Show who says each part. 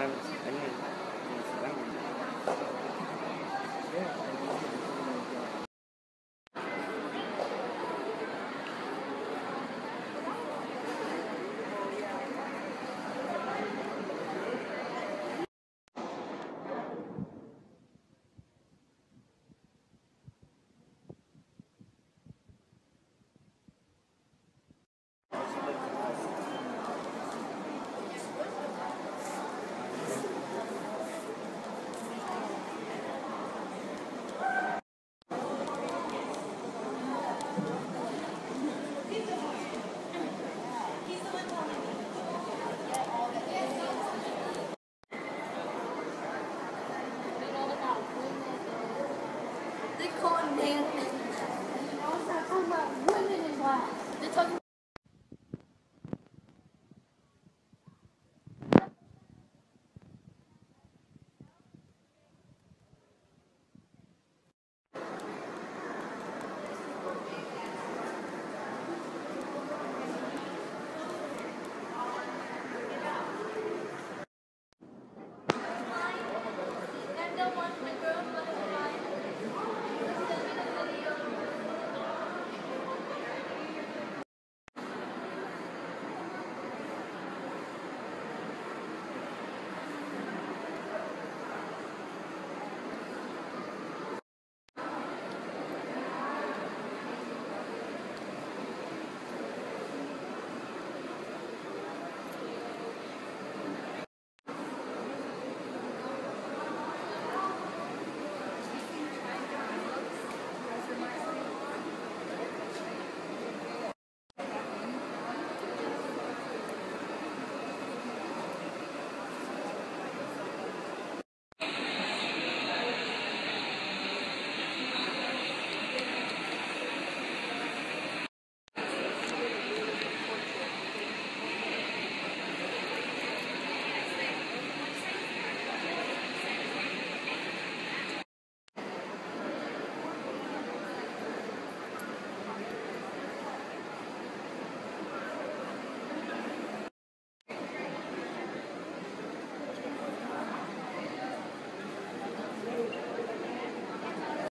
Speaker 1: ano yun? calling him.